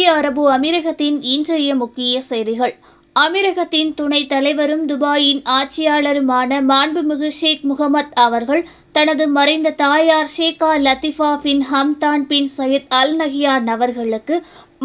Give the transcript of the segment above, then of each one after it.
ஐக்கிய அரபு அமீரகத்தின் இன்றைய முக்கிய செய்திகள். அமீரகத்தின் துணைத் தலைவரும் துபாயின் ஆட்சியாளருமான மாண்புமிகு ஷேக் முகமது அவர்கள் தனது மறைந்த தாயார் Sheikha Latifa bin Hamdan bin Zayed Al Nahyan அவர்களுக்கு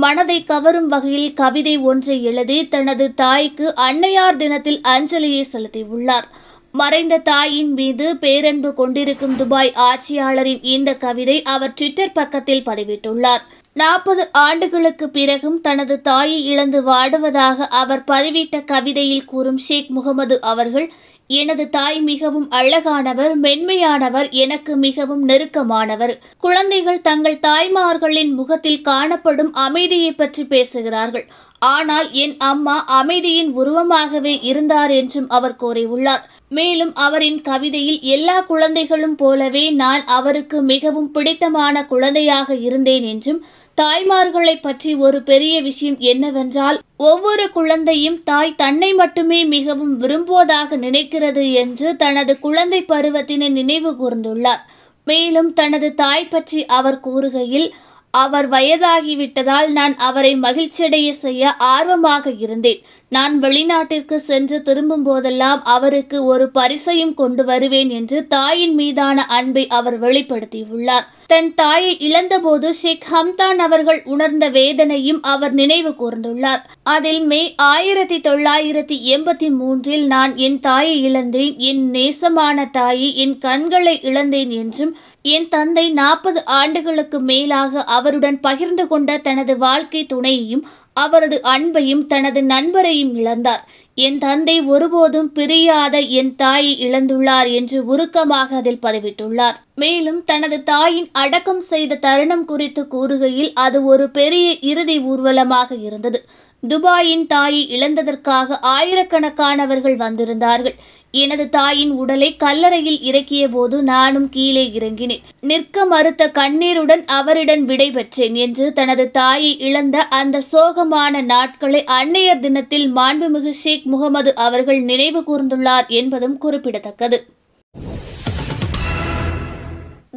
மனதை கவரும் வகையில் கவிதை ஒன்றை எழுதி தனது தாய்க்கு அன்னையார் தினத்தில் அஞ்சலியை செலுத்தியுள்ளார். மறைந்த தாயின் மீது பேரன்பு கொண்டிருக்கும் துபாய் ஆட்சியாளரின் இந்த கவிதை அவர் ட்விட்டர் பக்கத்தில் பதிவிட்டுள்ளார். நாற்பது ஆண்டுகளுக்கு பிறகும் தனது தாயை இழந்து வாடுவதாக அவர் பதிவிட்ட கவிதையில் கூறும் ஷேக் முகமது அவர்கள் எனது தாய் மிகவும் அழகானவர் மென்மையானவர் எனக்கு மிகவும் நெருக்கமானவர். குழந்தைகள் தங்கள் தாய்மார்களின் முகத்தில் காணப்படும் அமைதியை பற்றி பேசுகிறார்கள். ஆனால் என் அம்மா அமைதியின் உருவமாகவே இருந்தார் என்றும் அவர் கூறியுள்ளார். மேலும் அவரின் கவிதையில் எல்லா குழந்தைகளும் போலவே நான் அவருக்கு மிகவும் பிடித்தமான குழந்தையாக இருந்தேன் என்றும் தாய்மார்களை பற்றி ஒரு பெரிய விஷயம் என்னவென்றால் ஒவ்வொரு குழந்தையும் தாய் தன்னை மட்டுமே மிகவும் விரும்புவதாக நினைக்கிறது என்று தனது குழந்தை பருவத்தினை நினைவு கூர்ந்துள்ளார். மேலும் தனது தாய் பற்றி அவர் கூறுகையில் அவர் வயதாகிவிட்டதால் நான் அவரை மகிழ்ச்சியடைய செய்ய ஆர்வமாக இருந்தேன். நான் வெளிநாட்டிற்கு சென்று திரும்பும் போதெல்லாம் அவருக்கு ஒரு பரிசையும் கொண்டு வருவேன் என்று தாயின் மீதான அன்பை அவர் வெளிப்படுத்தியுள்ளார். தன் தாயை இழந்தபோது ஷேக் ஹம்தான் அவர்கள் உணர்ந்த வேதனையும் அவர் நினைவு கூர்ந்துள்ளார். அதில் மே ஆயிரத்தி தொள்ளாயிரத்தி எண்பத்தி மூன்றில் நான் என் தாயை இழந்தேன் என் நேசமான தாயை என் கண்களை இழந்தேன் என்றும் என் தந்தை நாற்பது ஆண்டுகளுக்கு மேலாக அவருடன் பகிர்ந்து கொண்ட தனது வாழ்க்கை துணையையும் அவரது அன்பையும் தனது நண்பரையும் இழந்தார். என் தந்தை ஒருபோதும் பிரியாத என் தாயை இழந்துள்ளார் என்று உருக்கமாக அதில் பதிவிட்டுள்ளார். மேலும் தனது தாயின் அடக்கம் செய்த தருணம் குறித்து கூறுகையில் அது ஒரு பெரிய இறுதி ஊர்வலமாக இருந்தது. துபாயின் தாயை இழந்ததற்காக ஆயிரக்கணக்கானவர்கள் வந்திருந்தார்கள். எனது தாயின் உடலை கல்லறையில் இறக்கிய போது நானும் கீழே இறங்கினேன். நிற்க மறுத்த கண்ணீருடன் அவரிடம் விடை பெற்றேன் என்று தனது தாயை இழந்த அந்த சோகமான நாட்களை அன்னையர் தினத்தில் மாண்புமிகு ஷேக் முகமது அவர்கள் நினைவு கூர்ந்துள்ளார் என்பதும் குறிப்பிடத்தக்கது.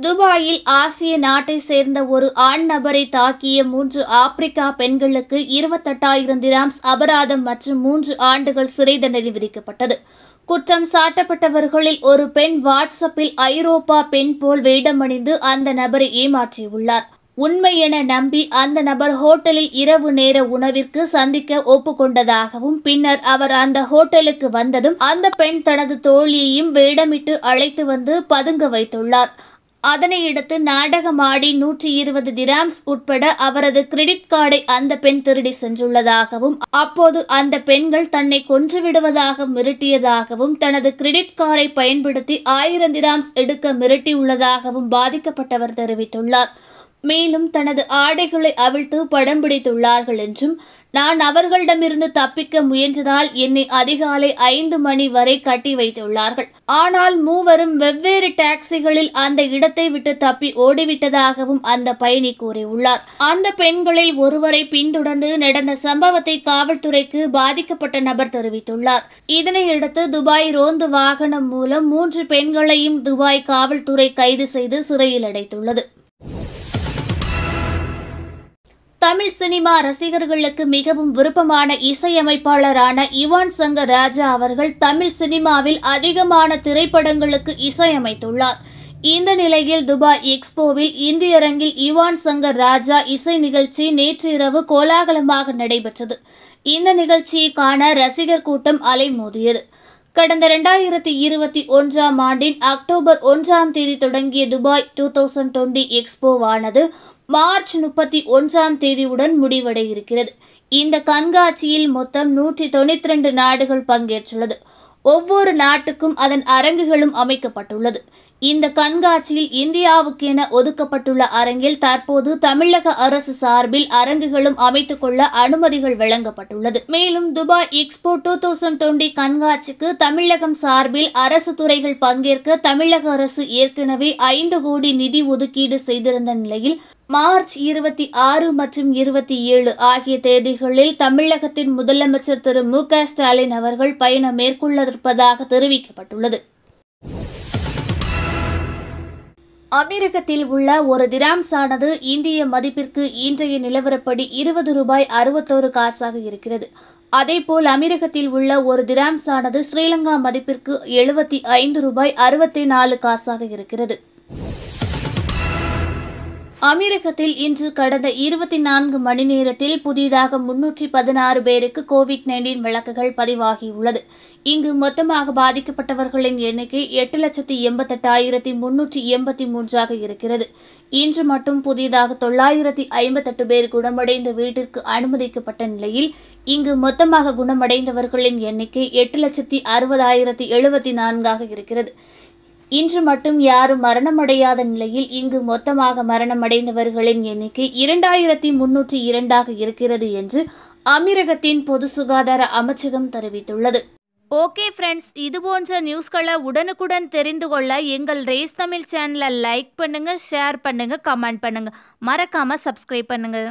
துபாயில் ஆசிய நாட்டை சேர்ந்த ஒரு ஆண் நபரை தாக்கிய மூன்று ஆப்பிரிக்கா பெண்களுக்கு இருபத்தெட்டாயிரம் திராம்ஸ் அபராதம் மற்றும் மூன்று ஆண்டுகள் சிறை தண்டனை விதிக்கப்பட்டது. குற்றம் சாட்டப்பட்டவர்களில் ஒரு பெண் வாட்ஸ்அப்பில் ஐரோப்பா பெண் போல் வேடமணிந்து அந்த நபரை ஏமாற்றியுள்ளார். உண்மை என நம்பி அந்த நபர் ஹோட்டலில் இரவு நேர உணவிற்கு சந்திக்க ஒப்புக்கொண்டதாகவும் பின்னர் அவர் அந்த ஹோட்டலுக்கு வந்ததும் அந்த பெண் தனது தோழியையும் வேடமிட்டு அழைத்து வந்து பதுங்க வைத்துள்ளார். அதனையடுத்து நாடகமாடி நூற்றி இருபது திராம்ஸ் உட்பட அவரது கிரெடிட் கார்டை அந்த பெண் திருடி சென்றுள்ளதாகவும் அப்போது அந்த பெண்கள் தன்னை கொன்றுவிடுவதாக மிரட்டியதாகவும் தனது கிரெடிட் கார்டை பயன்படுத்தி ஆயிரம் திராம்ஸ் எடுக்க மிரட்டியுள்ளதாகவும் பாதிக்கப்பட்டவர் தெரிவித்துள்ளார். மேலும் தனது ஆடைகளை அவிழ்த்து படம் பிடித்துள்ளார்கள் என்றும் நான் அவர்களிடமிருந்து தப்பிக்க முயன்றதால் என்னை அதிகாலை ஐந்து மணி வரை கட்டி வைத்துள்ளார்கள். ஆனால் மூவரும் வெவ்வேறு டாக்ஸிகளில் அந்த இடத்தை விட்டு தப்பி ஓடிவிட்டதாகவும் அந்த பயணி கூறியுள்ளார். அந்த பெண்களில் ஒருவரை பின்தொடர்ந்து நடந்த சம்பவத்தை காவல்துறைக்கு பாதிக்கப்பட்ட நபர் தெரிவித்துள்ளார். இதனையடுத்து துபாய் ரோந்து வாகனம் மூலம் மூன்று பெண்களையும் துபாய் காவல்துறை கைது செய்து சிறையில் அடைத்துள்ளது. தமிழ் சினிமா ரசிகர்களுக்கு மிகவும் விருப்பமான இசையமைப்பாளரான இவான் சங்கர் ராஜா அவர்கள் தமிழ் சினிமாவில் அதிகமான திரைப்படங்களுக்கு இசையமைத்துள்ளார். இந்த நிலையில் துபாய் எக்ஸ்போவில் இந்தியரங்கில் இவான் சங்கர் ராஜா இசை நிகழ்ச்சி நேற்று இரவு கோலாகலமாக நடைபெற்றது. இந்த நிகழ்ச்சியை காண ரசிகர் கூட்டம் அலைமோதியது. கடந்த இரண்டாயிரத்தி இருபத்தி ஒன்றாம் ஆண்டின் அக்டோபர் ஒன்றாம் தேதி தொடங்கிய துபாய் டூ தௌசண்ட் டுவெண்டி எக்ஸ்போவானது மார்ச் முப்பத்தி ஒன்றாம் தேதியுடன் முடிவடைய இருக்கிறது இந்த கண்காட்சியில் மொத்தம் நூற்றி தொண்ணூற்றி ரெண்டு நாடுகள் பங்கேற்றுள்ளது. ஒவ்வொரு நாட்டுக்கும் அதன் அரங்குகளும் அமைக்கப்பட்டுள்ளது. இந்த கண்காட்சியில் இந்தியாவுக்கென ஒதுக்கப்பட்டுள்ள அரங்கில் தற்போது தமிழக அரசு சார்பில் அரங்குகளும் அமைத்துக் கொள்ள அனுமதிகள் வழங்கப்பட்டுள்ளது. மேலும் Dubai Expo two thousand twenty கண்காட்சிக்கு தமிழகம் சார்பில் அரசு துறைகள் பங்கேற்க தமிழக அரசு ஏற்கனவே ஐந்து கோடி நிதி ஒதுக்கீடு செய்திருந்த நிலையில் மார்ச் இருபத்தி ஆறு மற்றும் இருபத்தி ஏழு ஆகிய தேதிகளில் தமிழகத்தின் முதலமைச்சர் திரு மு க ஸ்டாலின் அவர்கள் பயணம் மேற்கொள்ளவிருப்பதாக தெரிவிக்கப்பட்டுள்ளது. அமெரிக்கத்தில் உள்ள ஒரு திராம்ஸ் ஆனது இந்திய மதிப்பிற்கு இன்றைய நிலவரப்படி இருபது ரூபாய் அறுபத்தோரு காசாக இருக்கிறது. அதேபோல் அமெரிக்கத்தில் உள்ள ஒரு திராம்ஸ் ஆனது ஸ்ரீலங்கா மதிப்பிற்கு எழுபத்தி ஐந்து ரூபாய் அறுபத்தி நாலு காசாக இருக்கிறது. அமெரிக்கத்தில் இன்று கடந்த இருபத்தி நான்கு மணி நேரத்தில் புதிதாக முன்னூற்றி பதினாறு பேருக்கு கோவிட் நைன்டீன் வழக்குகள் பதிவாகியுள்ளது. இங்கு மொத்தமாக பாதிக்கப்பட்டவர்களின் எண்ணிக்கை எட்டு லட்சத்தி எண்பத்தெட்டாயிரத்தி முன்னூற்றி எண்பத்தி மூன்றாக இருக்கிறது. இன்று மட்டும் புதிதாக தொள்ளாயிரத்தி ஐம்பத்தெட்டு பேர் குணமடைந்த வீட்டிற்கு அனுமதிக்கப்பட்ட நிலையில் இங்கு மொத்தமாக குணமடைந்தவர்களின் எண்ணிக்கை எட்டு லட்சத்தி அறுபதாயிரத்தி எழுபத்தி நான்காக இருக்கிறது. இன்று மட்டும் யாரும் மரணமடையாத நிலையில் இங்கு மொத்தமாக மரணமடைந்தவர்களின் எண்ணிக்கை இரண்டாயிரத்தி முன்னூற்றி இரண்டாக இருக்கிறது என்று அமீரகத்தின் பொது சுகாதார அமைச்சகம் தெரிவித்துள்ளது. ஓகே ஃப்ரெண்ட்ஸ் இது போன்ற நியூஸ்களை உடனுக்குடன் தெரிந்து கொள்ள எங்கள் ரேஸ் தமிழ் சேனலை லைக் பண்ணுங்கள் ஷேர் பண்ணுங்கள் கமெண்ட் பண்ணுங்கள் மறக்காமல் சப்ஸ்கிரைப் பண்ணுங்கள்